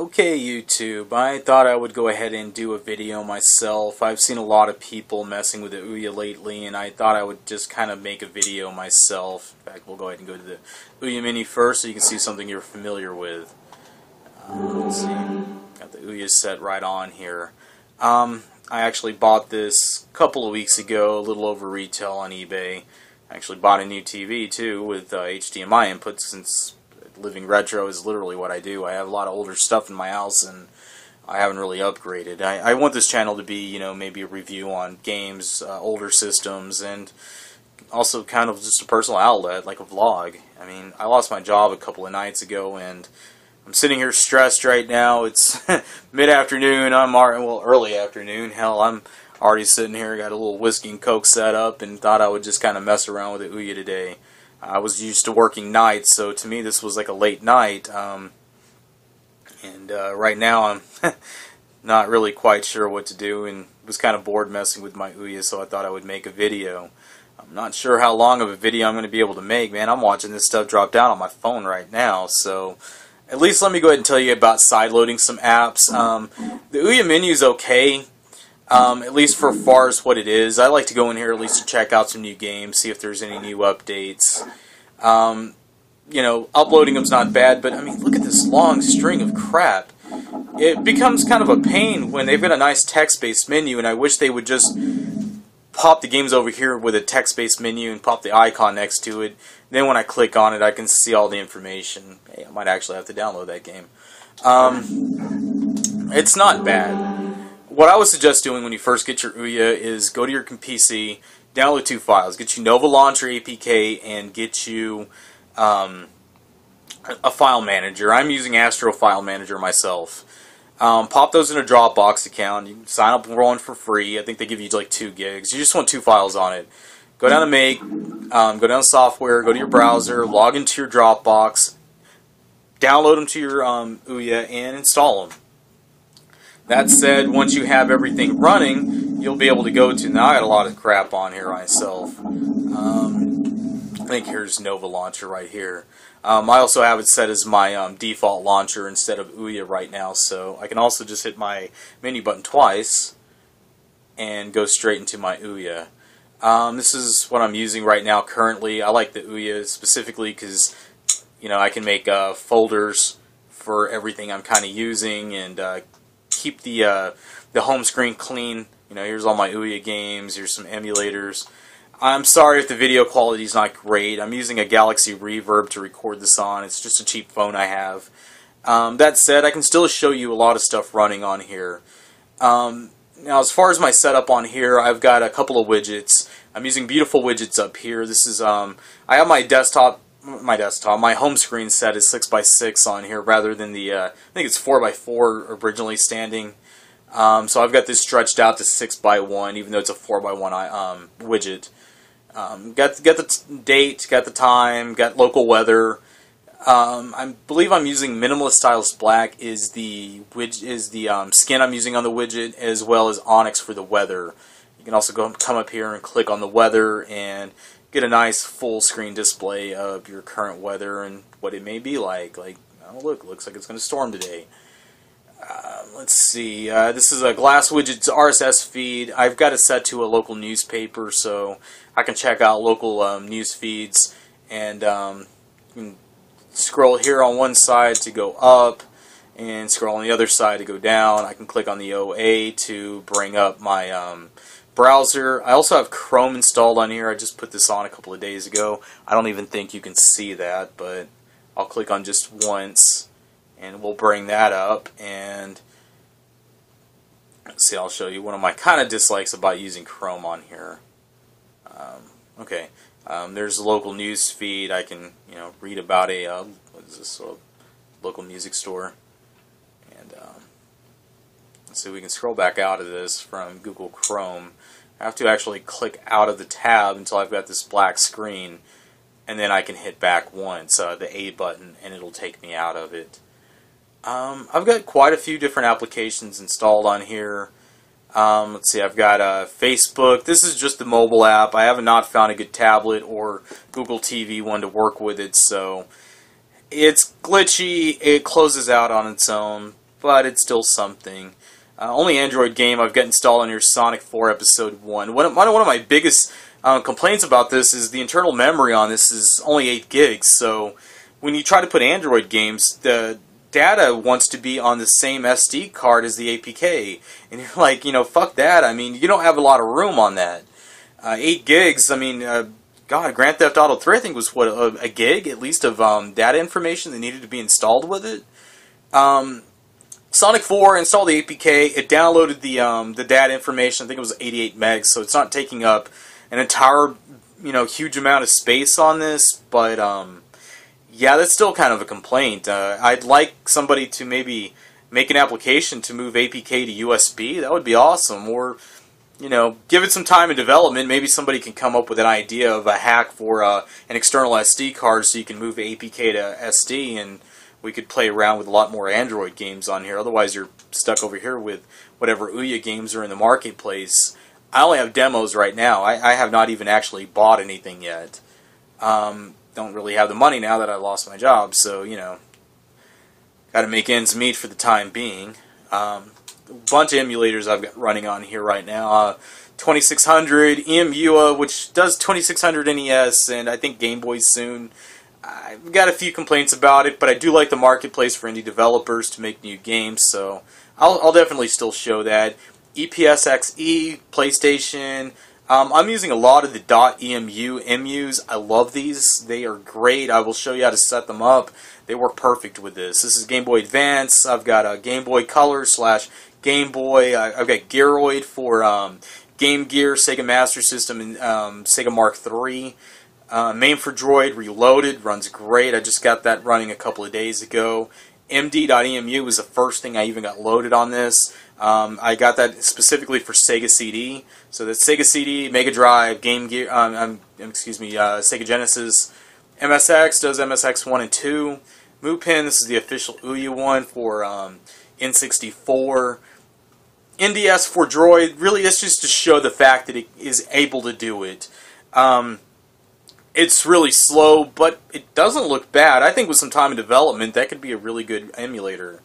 Okay YouTube, I thought I would go ahead and do a video myself. I've seen a lot of people messing with the Ouya lately and I thought I would just kind of make a video myself. In fact, we'll go ahead and go to the Ouya menu first so you can see something you're familiar with. Um, let's see, got the Ouya set right on here. Um, I actually bought this a couple of weeks ago, a little over retail on eBay. I actually bought a new TV too with uh, HDMI input since living retro is literally what I do. I have a lot of older stuff in my house and I haven't really upgraded. I, I want this channel to be, you know, maybe a review on games, uh, older systems, and also kind of just a personal outlet, like a vlog. I mean, I lost my job a couple of nights ago and I'm sitting here stressed right now. It's mid-afternoon. I'm well, early afternoon. Hell, I'm already sitting here. Got a little whiskey and coke set up, and thought I would just kind of mess around with the Ouya today. I was used to working nights, so to me this was like a late night. Um, and uh, right now I'm not really quite sure what to do, and was kind of bored messing with my Ouya, so I thought I would make a video. I'm not sure how long of a video I'm going to be able to make, man. I'm watching this stuff drop down on my phone right now, so at least let me go ahead and tell you about sideloading some apps. Um, the Ouya menu is okay. Um, at least for far as what it is. I like to go in here at least to check out some new games, see if there's any new updates. Um, you know, uploading them's not bad, but I mean, look at this long string of crap. It becomes kind of a pain when they've got a nice text-based menu, and I wish they would just pop the games over here with a text-based menu and pop the icon next to it. Then when I click on it, I can see all the information. Hey, I might actually have to download that game. Um, it's not bad what I would suggest doing when you first get your Ouya is go to your PC, download two files. Get you Nova Launcher APK and get you um, a file manager. I'm using Astro File Manager myself. Um, pop those in a Dropbox account. You can sign up for one for free. I think they give you like two gigs. You just want two files on it. Go down to Make, um, go down to Software, go to your browser, log into your Dropbox, download them to your um, Ouya, and install them. That said, once you have everything running, you'll be able to go to, now I got a lot of crap on here myself. Um, I think here's Nova Launcher right here. Um, I also have it set as my um, default launcher instead of Ouya right now, so I can also just hit my menu button twice and go straight into my Ouya. Um, this is what I'm using right now currently. I like the Ouya specifically because you know I can make uh, folders for everything I'm kind of using and uh, keep the uh, the home screen clean. You know, here's all my Ouya games. Here's some emulators. I'm sorry if the video quality is not great. I'm using a Galaxy Reverb to record this on. It's just a cheap phone I have. Um, that said, I can still show you a lot of stuff running on here. Um, now, as far as my setup on here, I've got a couple of widgets. I'm using beautiful widgets up here. This is um, I have my desktop my desktop, my home screen set is 6x6 on here rather than the, uh, I think it's 4x4 originally standing. Um, so I've got this stretched out to 6x1 even though it's a 4x1 um, widget. Um, got, got the date, got the time, got local weather. Um, I believe I'm using Minimalist Styles Black is the widget, is the um, skin I'm using on the widget as well as Onyx for the weather. You can also go come up here and click on the weather and get a nice full screen display of your current weather and what it may be like. Like, oh look, looks like it's going to storm today. Uh, let's see. Uh, this is a Glass Widget's RSS feed. I've got it set to a local newspaper, so I can check out local um, news feeds and um, scroll here on one side to go up and scroll on the other side to go down. I can click on the OA to bring up my um, browser. I also have Chrome installed on here. I just put this on a couple of days ago. I don't even think you can see that, but I'll click on just once and we'll bring that up and see I'll show you one of my kind of dislikes about using Chrome on here. Um, okay, um, there's a local news feed. I can you know read about a uh, what is this a local music store and um, so we can scroll back out of this from Google Chrome. I have to actually click out of the tab until I've got this black screen and then I can hit back once, uh, the A button, and it'll take me out of it. Um, I've got quite a few different applications installed on here. Um, let's see, I've got uh, Facebook. This is just the mobile app. I have not found a good tablet or Google TV one to work with it, so it's glitchy. It closes out on its own but it's still something. Uh, only Android game I've got installed on your Sonic 4 Episode 1. One of, one of my biggest uh, complaints about this is the internal memory on this is only 8 gigs, so when you try to put Android games, the data wants to be on the same SD card as the APK. And you're like, you know, fuck that. I mean, you don't have a lot of room on that. Uh, 8 gigs, I mean, uh, God, Grand Theft Auto 3, I think, was, what, a, a gig, at least, of um, data information that needed to be installed with it. Um, Sonic 4 installed the APK. It downloaded the um, the data information. I think it was 88 megs, so it's not taking up an entire, you know, huge amount of space on this. But um, yeah, that's still kind of a complaint. Uh, I'd like somebody to maybe make an application to move APK to USB. That would be awesome. Or you know, give it some time in development. Maybe somebody can come up with an idea of a hack for uh, an external SD card so you can move APK to SD and we could play around with a lot more Android games on here. Otherwise, you're stuck over here with whatever Ouya games are in the marketplace. I only have demos right now. I, I have not even actually bought anything yet. Um, don't really have the money now that I lost my job, so, you know, got to make ends meet for the time being. Um, a bunch of emulators I've got running on here right now. Uh, 2600, EMUA, which does 2600 NES, and I think Game Boy soon. I've got a few complaints about it, but I do like the marketplace for indie developers to make new games, so I'll, I'll definitely still show that. EPSXE, PlayStation. Um, I'm using a lot of the .emu emus. I love these. They are great. I will show you how to set them up. They work perfect with this. This is Game Boy Advance. I've got a Game Boy Color slash Game Boy. I've got Gearoid for um, Game Gear, Sega Master System, and um, Sega Mark III. Uh, MAME4droid Reloaded runs great. I just got that running a couple of days ago. MD.emu was the first thing I even got loaded on this. Um, I got that specifically for Sega CD. So that's Sega CD, Mega Drive, Game Gear, um, um, excuse me, uh, Sega Genesis. MSX does MSX 1 and 2. Mupen, this is the official Ouya one for um, N64. nds4droid, really, that's just to show the fact that it is able to do it. Um, it's really slow, but it doesn't look bad. I think with some time in development, that could be a really good emulator.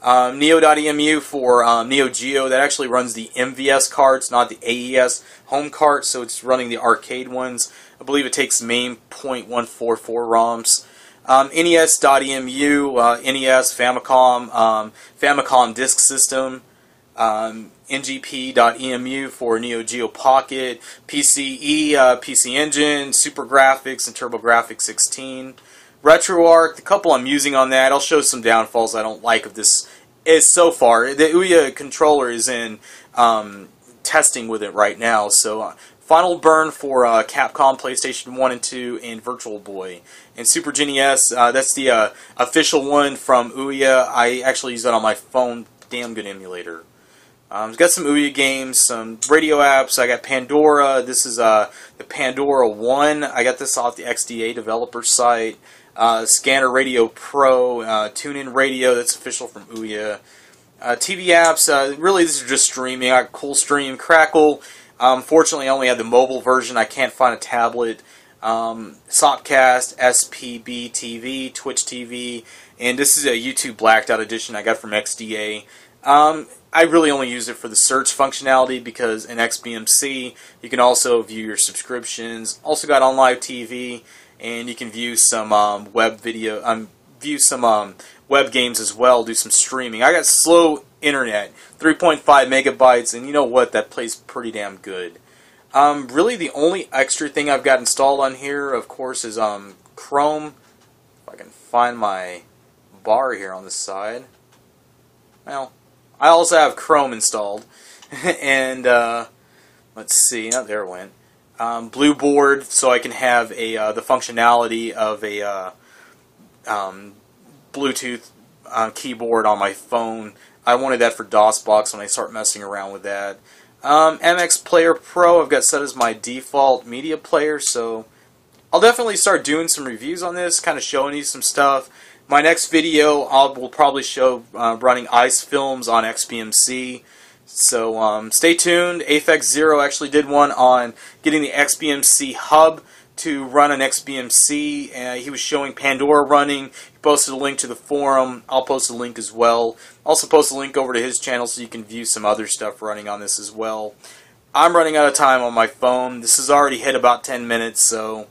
Um, Neo.emu for um, Neo Geo, that actually runs the MVS carts, not the AES home cards, so it's running the arcade ones. I believe it takes MAME.144 ROMs. Um, NES.emu, uh, NES, Famicom, um, Famicom Disk System, um, ngp.emu for Neo Geo Pocket, PCE, uh, PC Engine, SuperGrafx, and TurboGrafx 16. RetroArch, the couple I'm using on that, I'll show some downfalls I don't like of this is so far. The Ouya controller is in um, testing with it right now, so uh, Final Burn for uh, Capcom PlayStation 1 and 2 and Virtual Boy. And SuperGNES, uh, that's the uh, official one from Ouya. I actually use that on my phone. Damn good emulator. Um, got some Ouya games, some radio apps. I got Pandora. This is uh, the Pandora 1. I got this off the XDA developer site. Uh, Scanner Radio Pro, uh, TuneIn Radio, that's official from Ouya. Uh, TV apps, uh, really this is just streaming. I got CoolStream, Crackle. Um, fortunately, I only have the mobile version. I can't find a tablet. Um, Sopcast, SPB TV, Twitch TV, and this is a YouTube blacked out edition I got from XDA. Um, I really only use it for the search functionality because in XBMC you can also view your subscriptions. Also got OnLive TV, and you can view some um, web video, um, view some um, web games as well. Do some streaming. I got slow internet, 3.5 megabytes, and you know what? That plays pretty damn good. Um, really, the only extra thing I've got installed on here, of course, is um, Chrome. If I can find my bar here on the side. Well, I also have Chrome installed. and uh, let's see, oh, there it went. Um, Blueboard, so I can have a uh, the functionality of a uh, um, Bluetooth uh, keyboard on my phone. I wanted that for DOSBox when I start messing around with that. Um, MX Player Pro, I've got set as my default media player, so I'll definitely start doing some reviews on this, kind of showing you some stuff. My next video I will probably show uh, running Icefilms on XBMC. So um, stay tuned. Aphex Zero actually did one on getting the XBMC hub to run an XBMC. and he was showing Pandora running. He posted a link to the forum. I'll post a link as well. Also post a link over to his channel so you can view some other stuff running on this as well. I'm running out of time on my phone. This has already hit about 10 minutes, so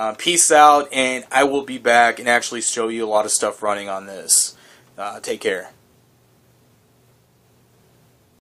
uh, peace out, and I will be back and actually show you a lot of stuff running on this. Uh, take care.